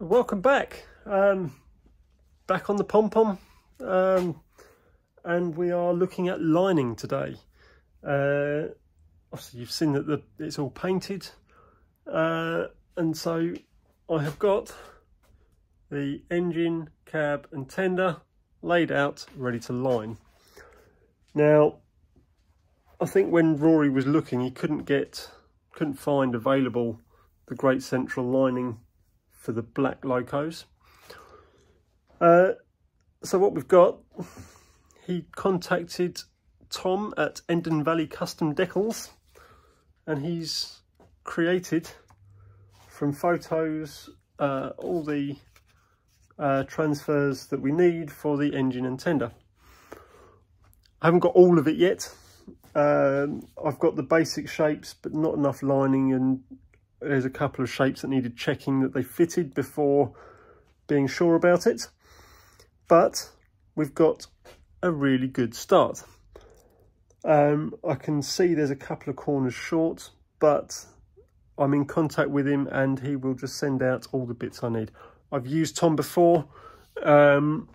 welcome back. Um, back on the pom-pom. Um, and we are looking at lining today. Uh, obviously you've seen that the, it's all painted. Uh, and so I have got the engine, cab and tender laid out, ready to line. Now, I think when Rory was looking, he couldn't get, couldn't find available the Great Central lining for the black locos. Uh, so what we've got, he contacted Tom at Endon Valley Custom Decals and he's created from photos uh, all the uh, transfers that we need for the engine and tender. I haven't got all of it yet. Um, I've got the basic shapes but not enough lining and there's a couple of shapes that needed checking that they fitted before being sure about it. But we've got a really good start. Um, I can see there's a couple of corners short, but I'm in contact with him and he will just send out all the bits I need. I've used Tom before. Um,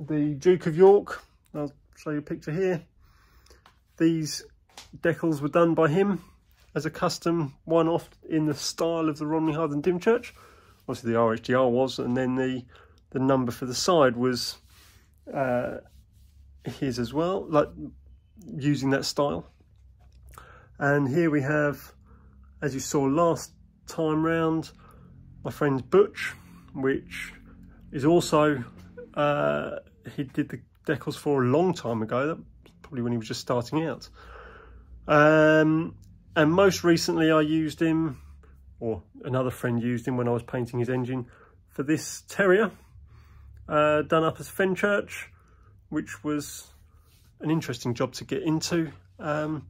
the Duke of York, I'll show you a picture here. These decals were done by him as a custom one-off in the style of the Romney Hythe and Dymchurch. Obviously the RHDR was, and then the, the number for the side was uh, his as well, like using that style. And here we have, as you saw last time round, my friend Butch, which is also, uh, he did the decals for a long time ago, probably when he was just starting out. Um, and most recently I used him, or another friend used him when I was painting his engine, for this Terrier, uh, done up as Fenchurch, which was an interesting job to get into. Um,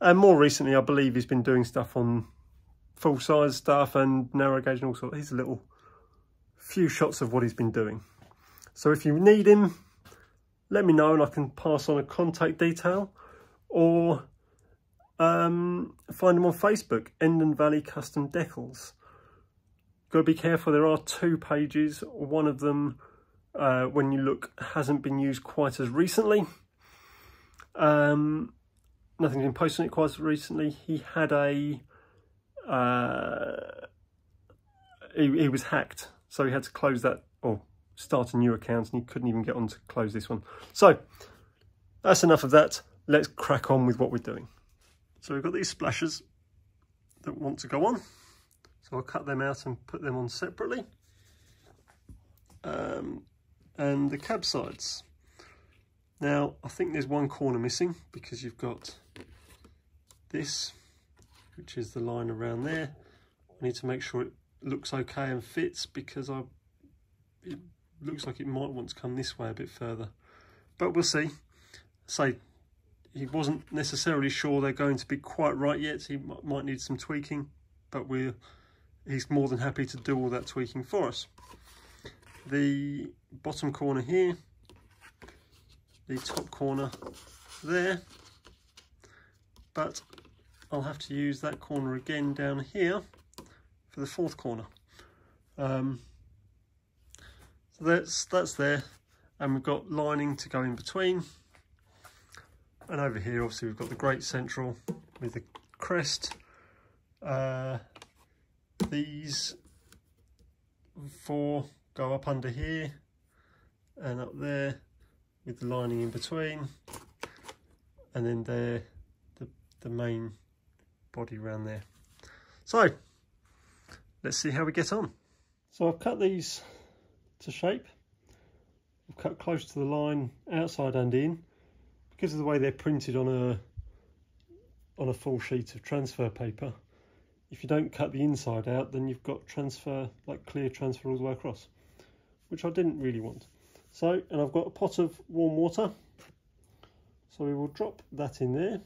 and more recently, I believe he's been doing stuff on full size stuff and narrow gauge and all sorts. He's a little few shots of what he's been doing. So if you need him, let me know and I can pass on a contact detail or um, find them on Facebook, Endon Valley Custom Decals. Got to be careful, there are two pages. One of them, uh, when you look, hasn't been used quite as recently. Um, nothing's been posted on it quite as recently. He had a... Uh, he, he was hacked, so he had to close that, or start a new account, and he couldn't even get on to close this one. So, that's enough of that. Let's crack on with what we're doing. So we've got these splashes that want to go on. So I'll cut them out and put them on separately. Um, and the cab sides. Now, I think there's one corner missing because you've got this, which is the line around there. I need to make sure it looks okay and fits because I it looks like it might want to come this way a bit further. But we'll see. Say he wasn't necessarily sure they're going to be quite right yet. He might need some tweaking, but we're he's more than happy to do all that tweaking for us. The bottom corner here, the top corner there, but I'll have to use that corner again down here for the fourth corner. Um, so that's that's there, and we've got lining to go in between. And over here, obviously, we've got the Great Central with the crest. Uh, these four go up under here and up there with the lining in between. And then there, the, the main body around there. So, let's see how we get on. So I've cut these to shape. I've cut close to the line outside and in because of the way they're printed on a on a full sheet of transfer paper if you don't cut the inside out then you've got transfer like clear transfer all the way across which I didn't really want. So and I've got a pot of warm water. So we will drop that in there.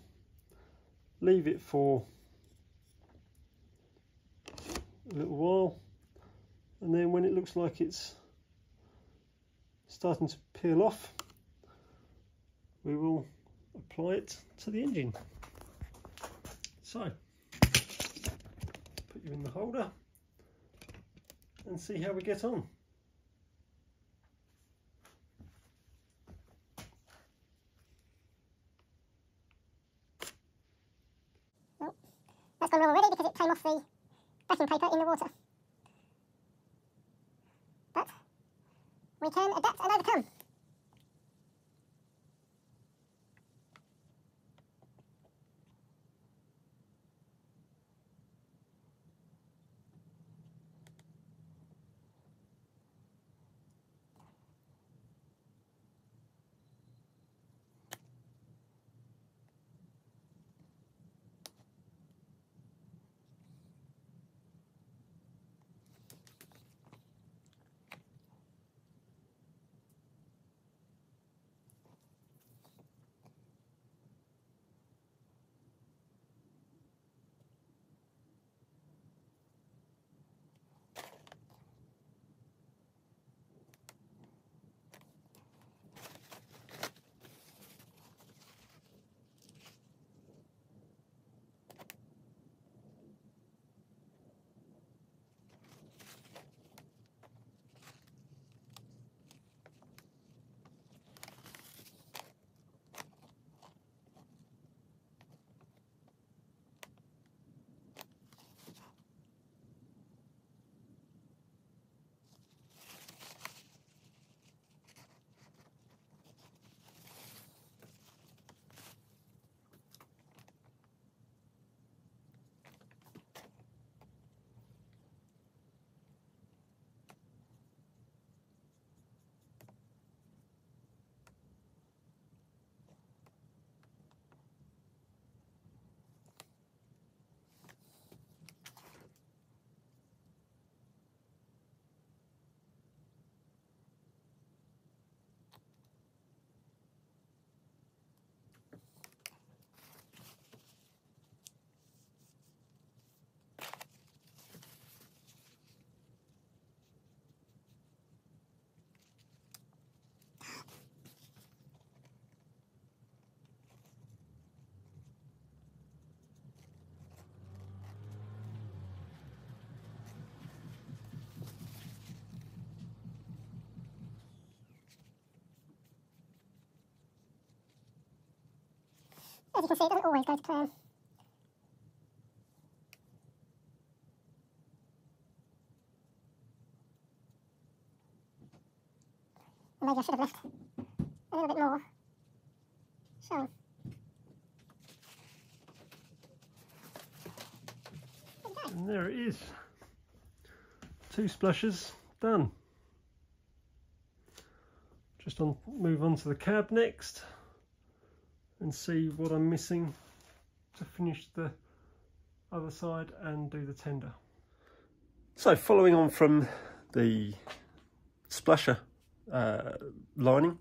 Leave it for a little while. And then when it looks like it's starting to peel off we will apply it to the engine. So, put you in the holder. and see how we get on. Oh, that's gone wrong already because it came off the backing paper in the water. But we can adapt and overcome. As you can see, it doesn't always go to plan. Maybe I should have left a little bit more shown. And there it is. Two splashes done. Just on move on to the cab next and see what I'm missing to finish the other side and do the tender. So following on from the splasher uh, lining,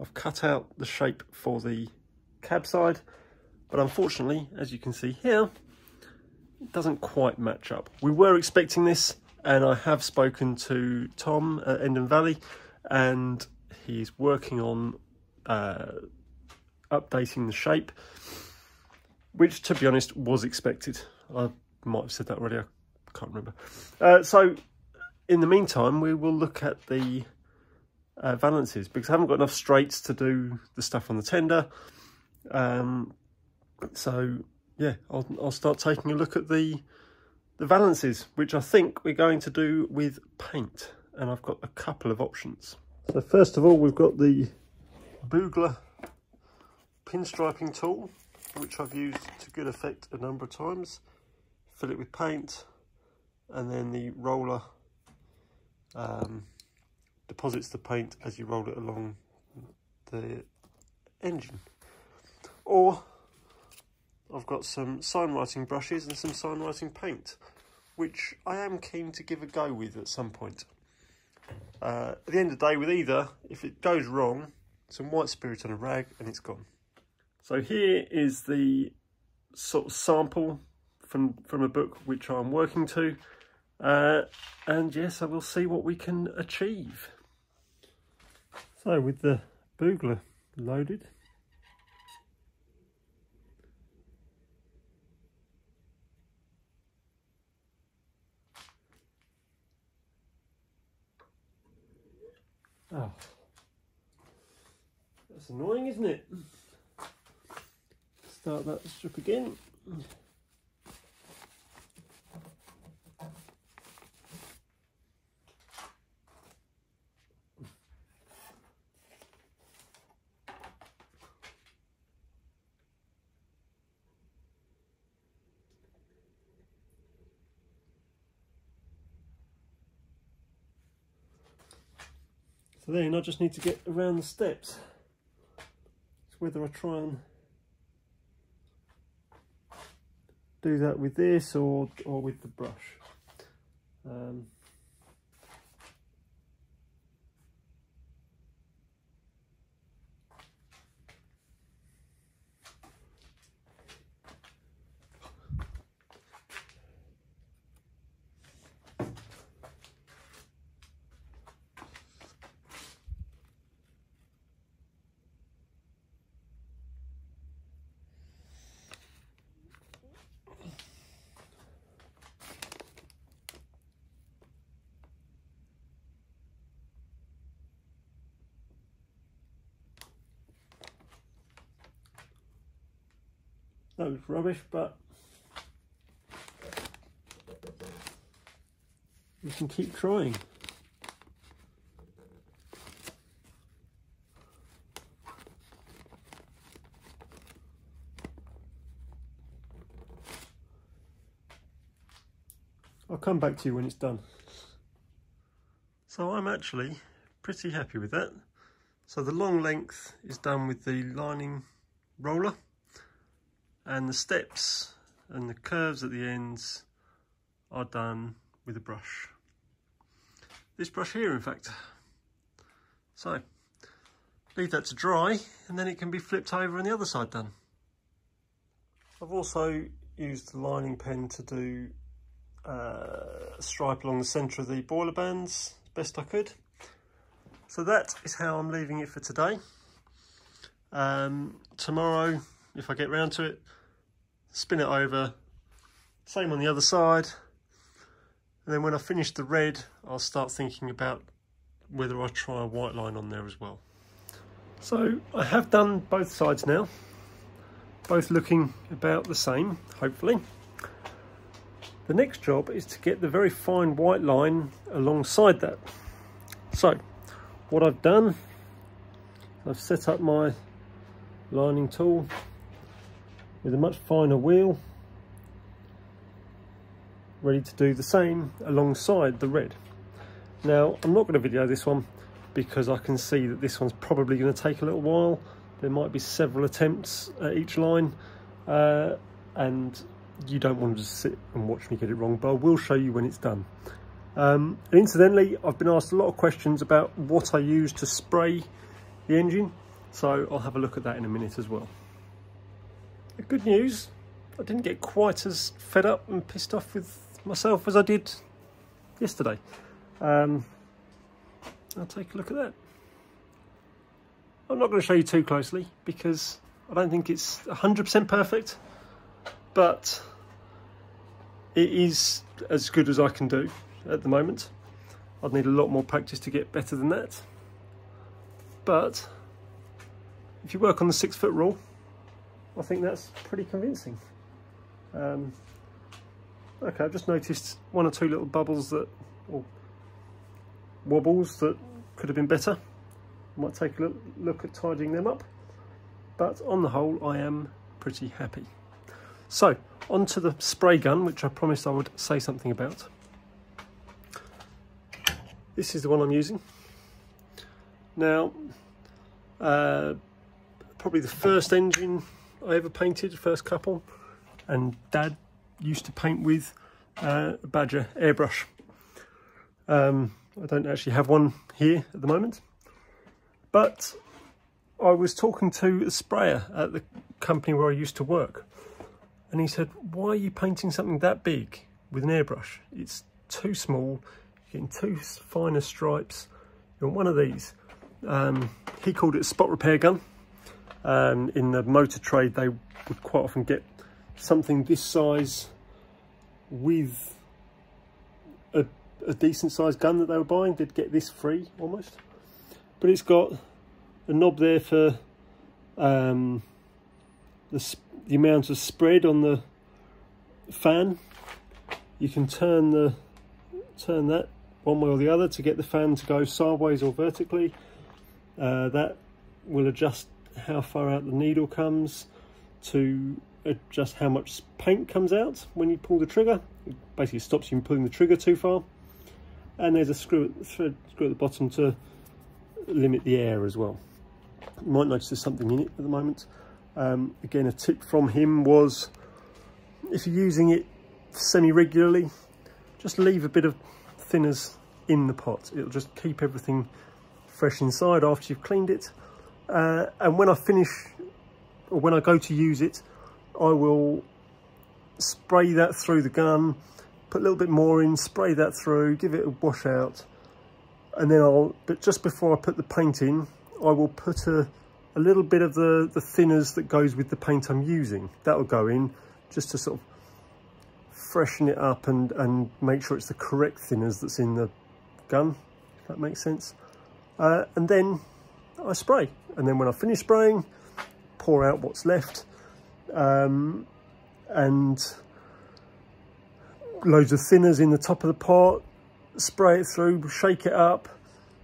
I've cut out the shape for the cab side, but unfortunately, as you can see here, it doesn't quite match up. We were expecting this, and I have spoken to Tom at Endon Valley, and he's working on uh, updating the shape, which to be honest was expected. I might have said that already, I can't remember. Uh, so in the meantime, we will look at the uh, valances because I haven't got enough straights to do the stuff on the tender. Um, so yeah, I'll, I'll start taking a look at the the valances, which I think we're going to do with paint. And I've got a couple of options. So first of all, we've got the Beugler pinstriping tool, which I've used to good effect a number of times. Fill it with paint, and then the roller um, deposits the paint as you roll it along the engine. Or I've got some signwriting brushes and some signwriting paint, which I am keen to give a go with at some point. Uh, at the end of the day, with either, if it goes wrong, some white spirit on a rag and it's gone. So here is the sort of sample from, from a book which I'm working to. Uh, and yes, I will see what we can achieve. So with the Beugler loaded, Oh, that's annoying, isn't it? Start that strip again. So then I just need to get around the steps. It's whether I try and do that with this or or with the brush. Um, that was rubbish, but we can keep trying. I'll come back to you when it's done. So I'm actually pretty happy with that. So the long length is done with the lining roller and the steps and the curves at the ends are done with a brush. This brush here in fact. So leave that to dry and then it can be flipped over and the other side done. I've also used the lining pen to do uh, a stripe along the centre of the boiler bands as best I could. So that is how I'm leaving it for today. Um, tomorrow if I get round to it, spin it over, same on the other side. And then when I finish the red, I'll start thinking about whether I try a white line on there as well. So I have done both sides now, both looking about the same, hopefully. The next job is to get the very fine white line alongside that. So what I've done, I've set up my lining tool with a much finer wheel ready to do the same alongside the red. Now I'm not going to video this one because I can see that this one's probably going to take a little while. There might be several attempts at each line uh, and you don't want to just sit and watch me get it wrong but I will show you when it's done. Um, and incidentally I've been asked a lot of questions about what I use to spray the engine so I'll have a look at that in a minute as well. Good news, I didn't get quite as fed up and pissed off with myself as I did yesterday. Um, I'll take a look at that. I'm not going to show you too closely because I don't think it's 100% perfect, but it is as good as I can do at the moment. I'd need a lot more practice to get better than that. But if you work on the six foot rule, I think that's pretty convincing. Um, okay, I've just noticed one or two little bubbles that, or wobbles that could have been better. Might take a look, look at tidying them up. But on the whole, I am pretty happy. So, onto the spray gun, which I promised I would say something about. This is the one I'm using. Now, uh, probably the first engine I ever painted, the first couple, and Dad used to paint with uh, a Badger airbrush. Um, I don't actually have one here at the moment, but I was talking to a sprayer at the company where I used to work, and he said, why are you painting something that big with an airbrush? It's too small, getting too finer stripes. You want one of these. Um, he called it a spot repair gun um, in the motor trade they would quite often get something this size with a, a decent sized gun that they were buying they'd get this free almost but it's got a knob there for um, the, the amount of spread on the fan. You can turn the turn that one way or the other to get the fan to go sideways or vertically. Uh, that will adjust how far out the needle comes to adjust how much paint comes out when you pull the trigger. It basically stops you from pulling the trigger too far. And there's a screw, screw at the bottom to limit the air as well. You might notice there's something in it at the moment. Um, again, a tip from him was if you're using it semi-regularly, just leave a bit of thinners in the pot. It'll just keep everything fresh inside after you've cleaned it. Uh, and when I finish, or when I go to use it, I will spray that through the gun, put a little bit more in, spray that through, give it a wash out. And then I'll, but just before I put the paint in, I will put a, a little bit of the, the thinners that goes with the paint I'm using. That'll go in just to sort of freshen it up and, and make sure it's the correct thinners that's in the gun, if that makes sense. Uh, and then I spray. And then when I finish spraying, pour out what's left. Um, and loads of thinners in the top of the pot, spray it through, shake it up,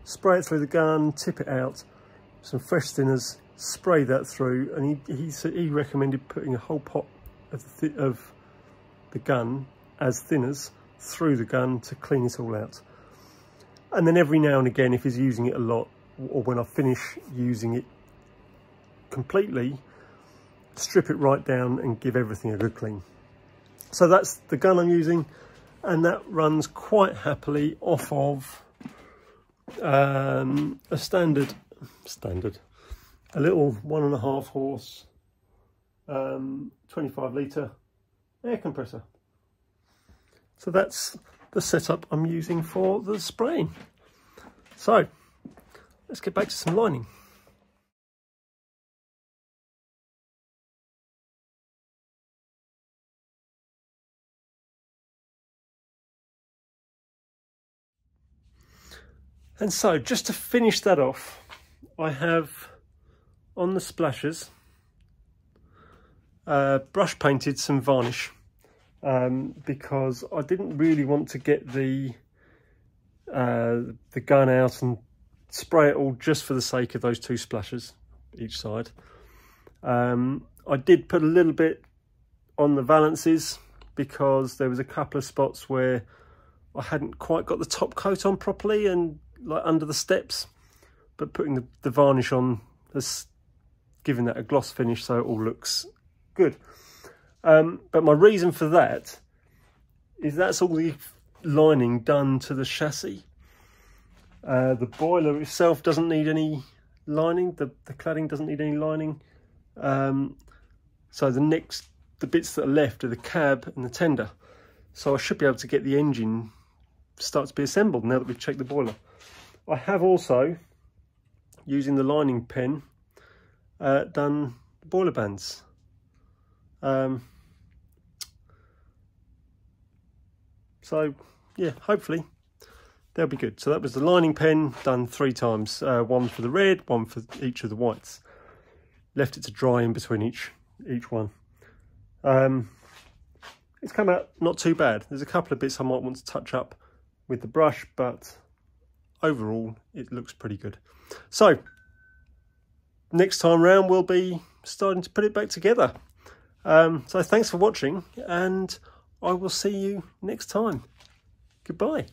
spray it through the gun, tip it out. Some fresh thinners, spray that through. And he, he, he recommended putting a whole pot of the, of the gun as thinners through the gun to clean it all out. And then every now and again, if he's using it a lot, or when I finish using it completely, strip it right down and give everything a good clean. So that's the gun I'm using and that runs quite happily off of um, a standard, standard, a little one and a half horse, um, 25 litre air compressor. So that's the setup I'm using for the spraying. So let's get back to some lining. And so just to finish that off, I have on the splashes uh, brush painted some varnish um, because I didn't really want to get the uh, the gun out and spray it all just for the sake of those two splashes each side. Um, I did put a little bit on the valances because there was a couple of spots where I hadn't quite got the top coat on properly and like under the steps, but putting the, the varnish on has given that a gloss finish so it all looks good. Um, but my reason for that is that's all the lining done to the chassis. Uh, the boiler itself doesn't need any lining, the, the cladding doesn't need any lining. Um, so the next, the bits that are left are the cab and the tender. So I should be able to get the engine start to be assembled now that we've checked the boiler. I have also, using the lining pen, uh, done boiler bands. Um, so, yeah, hopefully they'll be good. So that was the lining pen done three times, uh, one for the red, one for each of the whites. Left it to dry in between each each one. Um, it's come out not too bad. There's a couple of bits I might want to touch up with the brush, but overall it looks pretty good. So next time round we'll be starting to put it back together. Um, so thanks for watching and I will see you next time. Goodbye.